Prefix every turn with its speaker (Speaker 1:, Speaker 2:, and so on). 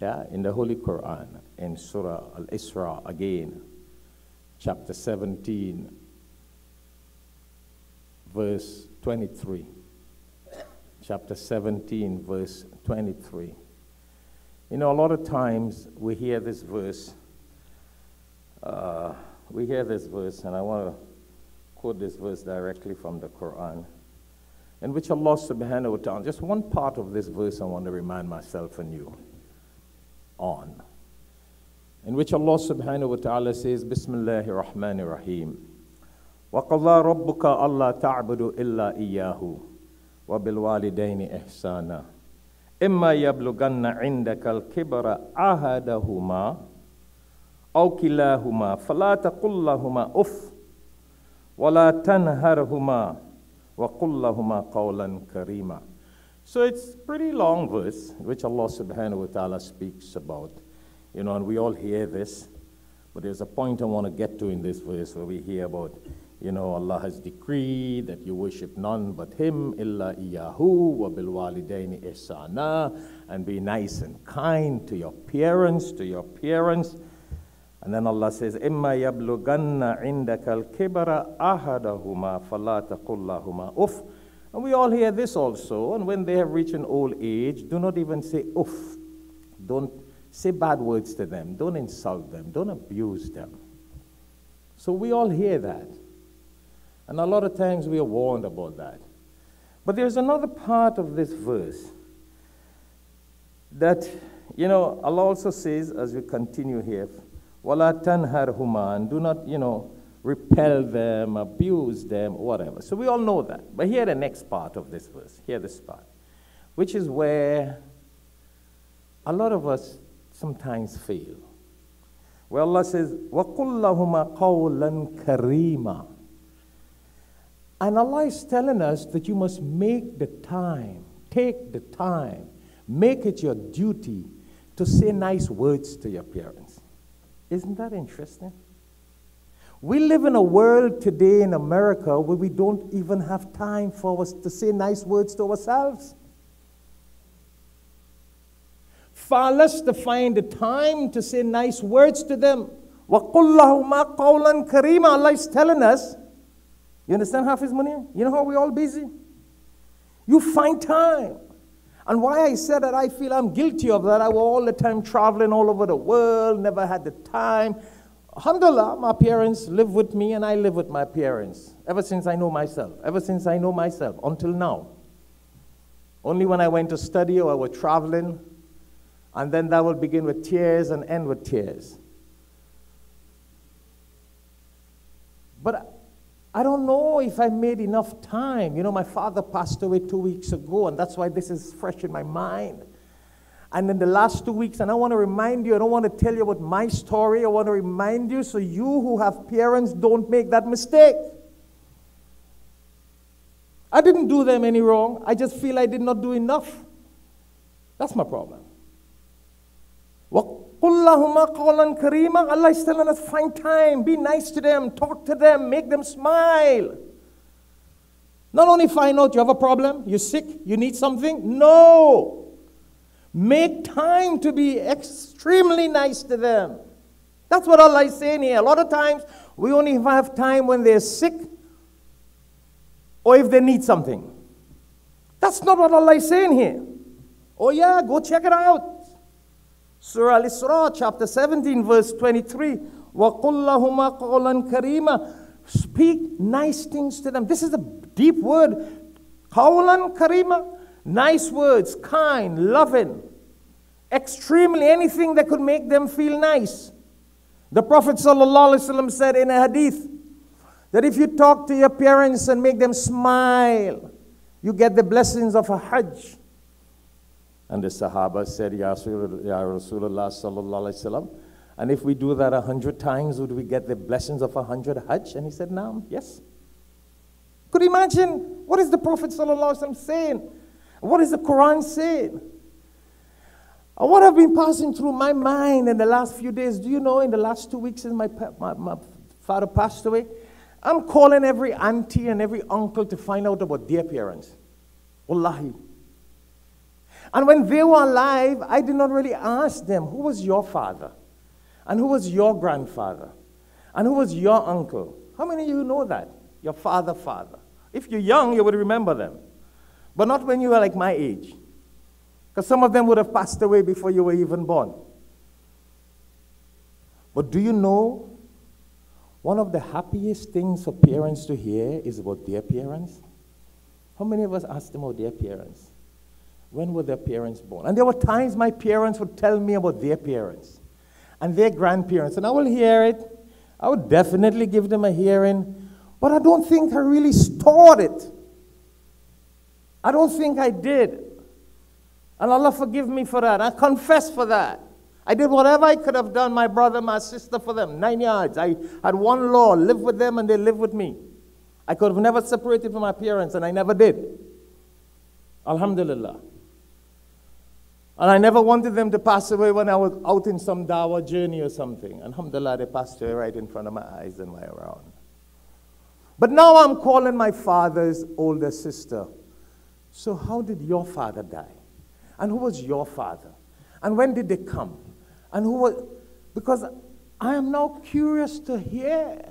Speaker 1: yeah, in the Holy Quran, in Surah Al Isra again, chapter 17, verse 23. Chapter 17, verse 23. You know, a lot of times we hear this verse. Uh, we hear this verse, and I want to quote this verse directly from the Quran, in which Allah subhanahu wa ta'ala, just one part of this verse I want to remind myself and you on. In which Allah subhanahu wa ta'ala says, Bismillahir Rahmanir Rahim. وَقَضَى رَبُّكَ أَلَّا تَعْبُدُ إِلَّا إِيَّاهُ وَبِالْوَالِدَيْنِ إِحْسَانًا إِمَّا يَبْلُغَنَّ عِندَكَ الْكِبَرَ أَحَدَهُمَا أَوْ كِلَاهُمَا فَلَا تَقُل لَّهُمَا أُفٍّ وَلَا تَنْهَرْهُمَا وَقُل لَّهُمَا قَوْلًا كَرِيمًا So it's pretty long verse, which Allah subhanahu wa ta'ala speaks about. You know, and we all hear this, but there's a point I want to get to in this verse where we hear about, you know, Allah has decreed that you worship none but Him, illa iyahu, wa bil ihsana, and be nice and kind to your parents, to your parents. And then Allah says, "Imma yablughanna indaka al-kibra ahadahuma fala taqul uff." and we all hear this also. And when they have reached an old age, do not even say oof. Don't say bad words to them. Don't insult them. Don't abuse them. So we all hear that. And a lot of times we are warned about that. But there's another part of this verse that, you know, Allah also says, as we continue here, وَلَا تَنْهَرْهُمَا And do not, you know, repel them, abuse them, whatever. So we all know that. But here the next part of this verse, here this part, which is where a lot of us sometimes fail. Where Allah says, وَقُلْ لَهُمَا قَوْلًا كَرِيمًا And Allah is telling us that you must make the time, take the time, make it your duty to say nice words to your parents. Isn't that interesting? We live in a world today in America where we don't even have time for us to say nice words to ourselves. Far less to find the time to say nice words to them. وَقُلْ قَوْلًا كَرِيمًا Allah is telling us. You understand Hafiz Munir? You know how we're all busy? You find time. And why I said that I feel I'm guilty of that. I was all the time traveling all over the world, never had the time Alhamdulillah, my parents live with me and I live with my parents ever since I know myself, ever since I know myself until now. Only when I went to study or I was traveling, and then that will begin with tears and end with tears. But I don't know if I made enough time. You know, my father passed away two weeks ago, and that's why this is fresh in my mind. And in the last two weeks, and I want to remind you, I don't want to tell you about my story. I want to remind you so you who have parents don't make that mistake. I didn't do them any wrong. I just feel I did not do enough. That's my problem. Allah is telling us, find time, be nice to them, talk to them, make them smile. Not only find out you have a problem, you're sick, you need something. No. Make time to be extremely nice to them. That's what Allah is saying here. A lot of times, we only have time when they're sick or if they need something. That's not what Allah is saying here. Oh, yeah, go check it out. Surah Al Isra, chapter 17, verse 23. وَقُلْ لَهُمَا قَوْلًا كَرِيمًا Speak nice things to them. This is a deep word. قَوْلًا كَرِيمًا Nice words, kind, loving, extremely anything that could make them feel nice. The Prophet ﷺ said in a hadith that if you talk to your parents and make them smile, you get the blessings of a Hajj. And the Sahaba said, Ya Rasulullah sallallahu alaihi wasallam, and if we do that a hundred times, would we get the blessings of a hundred Hajj? And he said, No, yes. Could you imagine what is the Prophet sallallahu alaihi wasallam saying? What is the Quran saying? What have been passing through my mind in the last few days? Do you know, in the last two weeks since my, my, my father passed away, I'm calling every auntie and every uncle to find out about their parents. Wallahi. And when they were alive, I did not really ask them, who was your father? And who was your grandfather? And who was your uncle? How many of you know that? Your father, father. If you're young, you would remember them. But not when you are like my age. Because some of them would have passed away before you were even born. But do you know one of the happiest things for parents to hear is about their parents? How many of us asked them about their parents? When were their parents born? And there were times my parents would tell me about their parents and their grandparents, and I will hear it. I would definitely give them a hearing, but I don't think I really stored it. I don't think I did. And Allah forgive me for that. I confess for that. I did whatever I could have done, my brother, my sister, for them. Nine yards. I had one law live with them and they live with me. I could have never separated from my parents, and I never did. Alhamdulillah. And I never wanted them to pass away when I was out in some dawah journey or something. Alhamdulillah, they passed away right in front of my eyes and my around. But now I'm calling my father's older sister. So, how did your father die? And who was your father? And when did they come? And who was. Because I am now curious to hear